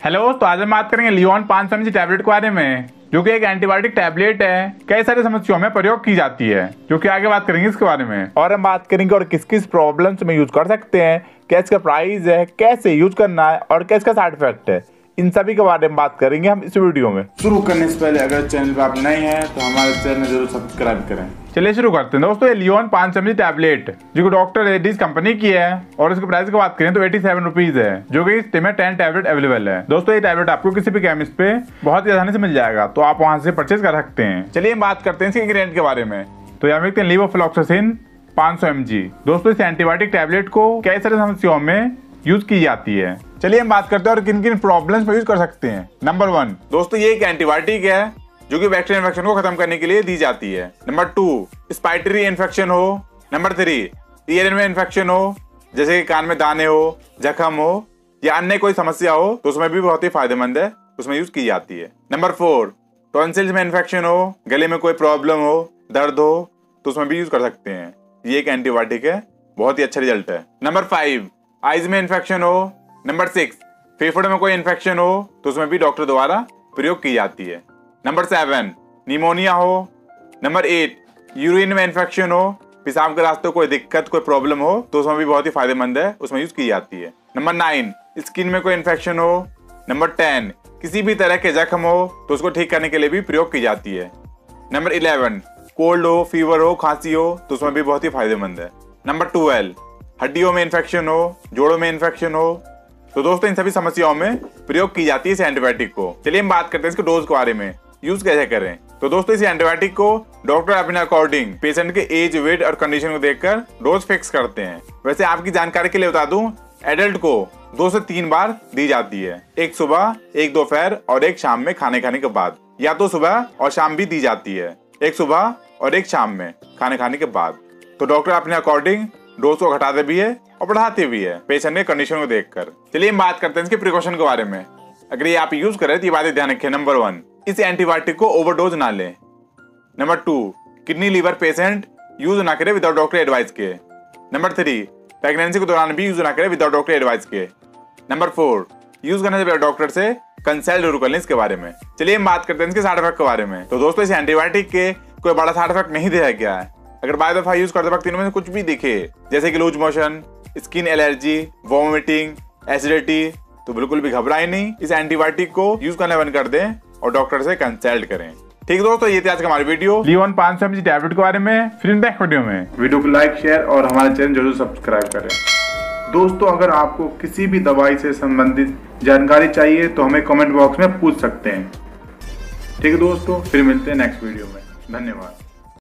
Hello तो आज हम बात करेंगे लियोन पाँच सौ टैबलेट के बारे में, जो कि एक एंटीबायोटिक टैबलेट है। कई सारी समस्याओं में प्रयोग की जाती है, जो कि आगे बात करेंगे इसके बारे में। और हम बात करेंगे और किस किस प्रॉब्लम्स में यूज़ कर सकते हैं, क्या इसका प्राइस है, कैसे यूज़ करना है, और क्या इसका साइड इफ़ेक्ट है। इन सभी के बारे में बात करेंगे हम इस वीडियो में। शुरू करने से पहले अगर चैनल पर आप नए हैं तो हमारे चैनल ज़रूर सब्सक्राइब करें। चलिए शुरू करते हैं। दोस्तों ये लियोन पाँच सौ टैबलेट जो कि डॉक्टर एडिस कंपनी की है और इसके प्राइस की बात करें तो एटी सेवन रुपीज़ है जो कि इस में टेन टैबलेट अवेलेबल है। दोस्तों ये टैबलेट आपको किसी भी केमिस्ट पे बहुत ही आसानी से मिल जाएगा तो आप वहाँ से परचेज कर सकते हैं। चलिए हम बात करते हैं इसके इंग्रेडिएंट के बारे में। तो यहाँ देखते हैं लीवोफ्लॉक्सासिन 500 mg दोस्तों इस एंटीबायोटिक टैबलेट को कई सारी समस्याओं में यूज़ की जाती है? चलिए हम बात करते हैं और किन किन प्रॉब्लम्स पर यूज़ कर सकते हैं। नंबर वन दोस्तों ये एक एंटीबायोटिक है, जो कि बैक्टीरियल इन्फेक्शन को खत्म करने के लिए दी जाती है। नंबर टू स्पाइटरी इन्फेक्शन हो। नंबर थ्री ईयर में इन्फेक्शन हो, जैसे कि कान में दाने हो, जख्म हो, या अन्य कोई समस्या हो तो उसमें भी बहुत ही फ़ायदेमंद है, उसमें यूज़ की जाती है। नंबर फोर टॉन्सिल्स में इन्फेक्शन हो, गले में कोई प्रॉब्लम हो, दर्द हो तो उसमें भी यूज़ कर सकते हैं। ये एक एंटीबायोटिक है, बहुत ही अच्छा रिज़ल्ट है। नंबर फाइव आइज़ में इन्फेक्शन हो नंबर सिक्स फेफड़े में कोई इन्फेक्शन हो तो उसमें भी डॉक्टर द्वारा प्रयोग की जाती है। नंबर सेवन निमोनिया हो। नंबर एट यूरिन में इन्फेक्शन हो, पेशाब के रास्ते कोई दिक्कत, कोई प्रॉब्लम हो तो उसमें भी बहुत ही फ़ायदेमंद है, उसमें यूज़ की जाती है। नंबर नाइन स्किन में कोई इन्फेक्शन हो। नंबर टेन किसी भी तरह के जख्म हो तो उसको ठीक करने के लिए भी प्रयोग की जाती है। नंबर इलेवन कोल्ड हो फीवर हो, खांसी हो तो उसमें भी बहुत ही फ़ायदेमंद है। नंबर ट्वेल्व हड्डियों में इन्फेक्शन हो, जोड़ों में इन्फेक्शन हो तो दोस्तों, इन सभी समस्याओं में प्रयोग की जाती है इस एंटीबायोटिक को। चलिए हम बात करते हैं इसके डोज के बारे में। यूज़ कैसे करें? तो दोस्तों, इस एंटीबायोटिक को डॉक्टर अपने अकॉर्डिंग पेशेंट के एज वेट और कंडीशन को देखकर डोज फिक्स करते हैं। वैसे आपकी जानकारी के लिए बता दूँ एडल्ट को दो से तीन बार दी जाती है। एक सुबह, एक दोपहर और एक शाम में खाने खाने के बाद। या तो सुबह और शाम भी दी जाती है। एक सुबह और एक शाम में खाने खाने के बाद। तो डॉक्टर अपने अकॉर्डिंग डोज को घटाते भी है और बढ़ाते भी है। पेशेंट के कंडीशन को देखकर। चलिए हम बात करते हैं इसके प्रिकॉशन के बारे में। अगर ये आप यूज़ करें तो ये बातें ध्यान रखें। नंबर वन इस एंटीबायोटिक को ओवरडोज ना लें। Number two kidney liver patient use ना करे विदाउट डॉक्टर एडवाइस के। नंबर थ्री प्रेगनेंसी के दौरान भी यूज़ ना करे विदाउट डॉक्टर एडवाइस के। नंबर फोर यूज़ करने से पहले डॉक्टर से कंसल्ट ज़रूर कर लें इसके बारे में। चलिए हम बात करते हैं इसके साइड इफ़ेक्ट के बारे में। तो दोस्तों, इस एंटीबायोटिक के कोई बड़ा साइड इफ़ेक्ट नहीं दिया गया है। अगर बाय दफ़ा यूज़ करते वक्त इनमें से कुछ भी दिखे जैसे कि loose motion skin allergy vomiting acidity तो बिल्कुल भी घबराए नहीं। इस एंटीबायोटिक को यूज़ करना बंद कर दें और डॉक्टर से कंसल्ट करें। ठीक दोस्तों ये थी आज का हमारी वीडियो। लियोन पाँच सौ टैबलेट के बारे में। फिर नेक्स्ट वीडियो में। वीडियो को लाइक शेयर और हमारे चैनल ज़रूर सब्सक्राइब करें। दोस्तों अगर आपको किसी भी दवाई से संबंधित जानकारी चाहिए तो हमें कमेंट बॉक्स में पूछ सकते हैं। ठीक है दोस्तों फिर मिलते हैं नेक्स्ट वीडियो में। धन्यवाद।